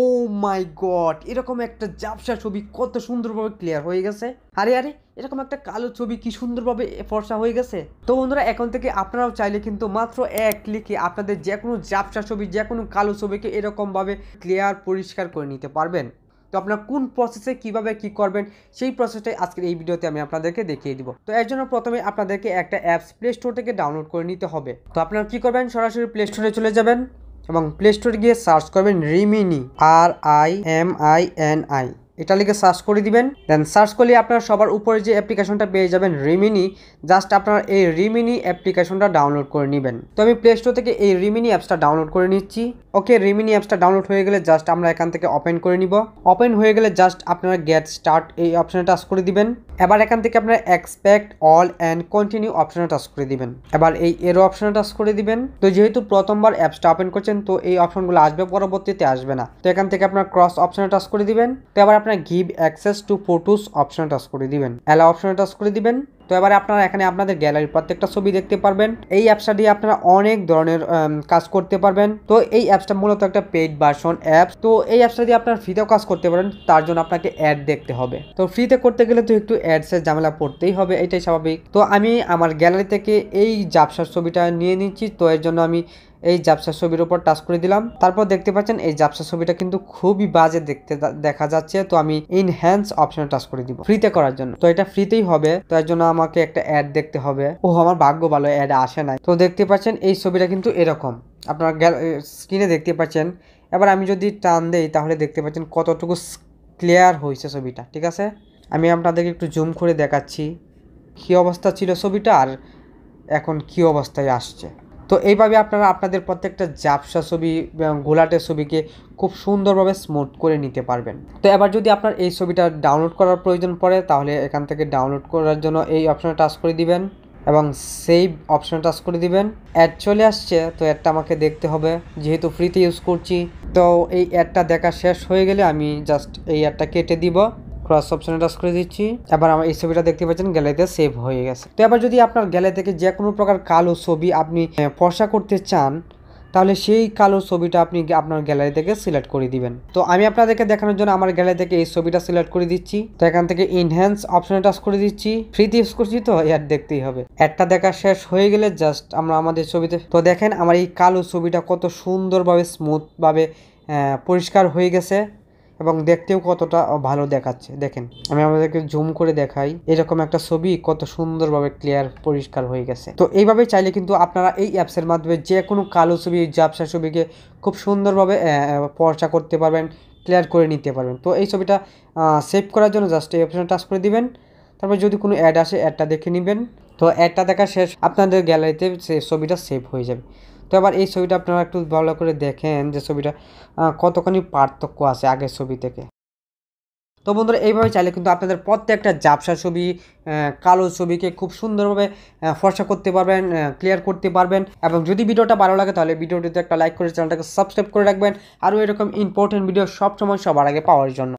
ও মাই god এরকম একটা জাপসা ছবি কত সুন্দরভাবে ক্লিয়ার হয়ে গেছে। আরে আরে, এরকম একটা কালো ছবি কি সুন্দরভাবে ফর্সা হয়ে গেছে? তো বন্ধুরা, এখন থেকে আপনারাও চাইলে কিন্তু মাত্র এক ক্লিকে আপনাদের যে কোনো জাপসা ছবি যে কোনো কালো ছবিকে এরকমভাবে ক্লিয়ার পরিষ্কার করে নিতে পারবেন। তো আপনার কোন প্রসেসে কীভাবে কি করবেন, সেই প্রসেসটাই আজকের এই ভিডিওতে আমি আপনাদেরকে দেখিয়ে দিব। তো এর জন্য প্রথমে আপনাদেরকে একটা অ্যাপস প্লে স্টোর থেকে ডাউনলোড করে নিতে হবে। তো আপনারা কি করবেন, সরাসরি প্লে স্টোরে চলে যাবেন। এবং প্লে স্টোরে গিয়ে সার্চ করবেন Remini R I M I N I এটা লিখে সার্চ করে দিবেন দেন সার্চ করলে আপনারা সবার উপরে যে অ্যাপ্লিকেশনটা পেয়ে যাবেন রিমিনি জাস্ট আপনারা এই রিমিনি অ্যাপ্লিকেশনটা ডাউনলোড করে নেবেন। তো আমি প্লে স্টোর থেকে এই রিমিনি অ্যাপসটা ডাউনলোড করে নিচ্ছি। ওকে রিমিনি অ্যাপসটা ডাউনলোড হয়ে গেলে জাস্ট আমরা এখান থেকে ওপেন করে নিব। ওপেন হয়ে গেলে জাস্ট আপনারা গেট স্টার্ট এই অপশনে টাচ করে দিবেন। এবার এখান থেকে আপনারা এক্সপেক্ট অল অ্যান্ড কন্টিনিউ অপশানে টাচ করে দিবেন। এবার এই এরো অপশানে টাচ করে দিবেন। তো যেহেতু প্রথমবার অ্যাপসটা ওপেন করছেন, তো এই অপশনগুলো আসবে, পরবর্তীতে আসবে না। তো এখান থেকে আপনার ক্রস অপশানে টাচ করে দিবেন। তো এবার আপনার গিভ অ্যাক্সেস টু ফোটোস অপশানে টাচ করে দিবেন। অ্যালা অপশানে টাচ করে দিবেন। তো এবারে আপনারা এখানে আপনাদের গ্যালারির প্রত্যেকটা ছবি দেখতে পারবেন। এই অ্যাপসটা দিয়ে আপনারা অনেক ধরনের কাজ করতে পারবেন। তো এই অ্যাপসটা মূলত একটা পেইড ভার্সন অ্যাপস তো এই অ্যাপসটা দিয়ে আপনারা ফ্রিতেও কাজ করতে পারেন, তার জন্য আপনাকে অ্যাড দেখতে হবে। তো ফ্রিতে করতে গেলে তো একটু অ্যাডসের ঝামেলা পড়তেই হবে, এটাই স্বাভাবিক। তো আমি আমার গ্যালারি থেকে এই জাপসার ছবিটা নিয়ে নিচ্ছি। তো এর জন্য আমি এই জাপসা ছবির উপর টাচ করে দিলাম। তারপর দেখতে পাচ্ছেন এই জাপসা ছবিটা কিন্তু খুবই বাজে দেখতে দেখা যাচ্ছে। তো আমি ইনহ্যান্স অপশনে টাচ করে দিব ফ্রিতে করার জন্য। তো এটা ফ্রিতেই হবে। তো এর জন্য আমাকে একটা অ্যাড দেখতে হবে। ও আমার ভাগ্য ভালো অ্যাড আসে নাই। তো দেখতে পাচ্ছেন এই ছবিটা কিন্তু এরকম। আপনারা স্ক্রিনে দেখতে পাচ্ছেন। এবার আমি যদি টান দেই, তাহলে দেখতে পাচ্ছেন কতটুকু ক্লিয়ার হয়েছে ছবিটা। ঠিক আছে? আমি আপনাদেরকে একটু জুম করে দেখাচ্ছি। কী অবস্থা ছিল ছবিটা আর এখন কী অবস্থায় আসছে। তো এইভাবে আপনারা আপনাদের প্রত্যেকটা জাপসা ছবি এবং গোলাটের ছবিকে খুব সুন্দরভাবে স্মুথ করে নিতে পারবেন। তো এবার যদি আপনার এই ছবিটা ডাউনলোড করার প্রয়োজন পড়ে, তাহলে এখান থেকে ডাউনলোড করার জন্য এই অপশনে টাচ করে দিবেন এবং সেভ অপশনে টাচ করে দিবেন। অ্যাড চলে আসছে, তো অ্যাডটা আমাকে দেখতে হবে। যেহেতু ফ্রিতে ইউজ করছি, তো এই অ্যাডটা দেখা শেষ হয়ে গেলে আমি জাস্ট এই অ্যাডটা কেটে দিব। ক্রস অপশনে টাচ করে দিচ্ছি। এবার আমার এই ছবিটা দেখতে পাচ্ছেন, গ্যালারিতে সেভ হয়ে গেছে। তো এবার যদি আপনার গ্যালারি থেকে যে কোনো প্রকার কালো ছবি আপনি ফর্সা করতে চান, তাহলে সেই কালো ছবিটা আপনি আপনার গ্যালারি থেকে সিলেক্ট করে দিবেন। তো আমি আপনাদেরকে দেখানোর জন্য আমার গ্যালারি থেকে এই ছবিটা সিলেক্ট করে দিচ্ছি। তো এখান থেকে ইনহ্যান্স অপশনে টাচ করে দিচ্ছি। ফ্রিতে ইউজ করছি তো অ্যাড দেখতেই হবে। অ্যাডটা দেখা শেষ হয়ে গেলে জাস্ট আমরা আমাদের ছবিতে, তো দেখেন আমার এই কালো ছবিটা কত সুন্দরভাবে স্মুথভাবে পরিষ্কার হয়ে গেছে। এবং দেখতেও কতটা ভালো দেখাচ্ছে। দেখেন, আমি আমাদেরকে জুম করে দেখাই। এরকম একটা ছবি কত সুন্দরভাবে ক্লিয়ার পরিষ্কার হয়ে গেছে। তো এইভাবে চাইলে কিন্তু আপনারা এই অ্যাপসের মাধ্যমে যে কোনো কালো ছবি জাপসা ছবিকে খুব সুন্দরভাবে পর্চা করতে পারবেন ক্লিয়ার করে নিতে পারবেন। তো এই ছবিটা সেভ করার জন্য জাস্ট এই অপশনে টাচ করে দিবেন। তারপর যদি কোনো অ্যাড আসে অ্যাডটা দেখে নেবেন। তো অ্যাডটা দেখা শেষ, আপনাদের গ্যালারিতে সে ছবিটা সেভ হয়ে যাবে। তো এবার এই ছবিটা আপনারা একটু ভালো করে দেখেন যে ছবিটা কতখানি পার্থক্য আছে আগের ছবি থেকে। তো বন্ধুরা, এইভাবে চাইলে কিন্তু আপনাদের প্রত্যেকটা জাপসা ছবি কালো ছবিকে খুব সুন্দরভাবে ফর্সা করতে পারবেন ক্লিয়ার করতে পারবেন এবং যদি ভিডিওটা ভালো লাগে তাহলে ভিডিওটিতে একটা লাইক করে চ্যানেলটাকে সাবস্ক্রাইব করে রাখবেন। আরও এরকম ইম্পর্টেন্ট ভিডিও সবসময় সবার আগে পাওয়ার জন্য।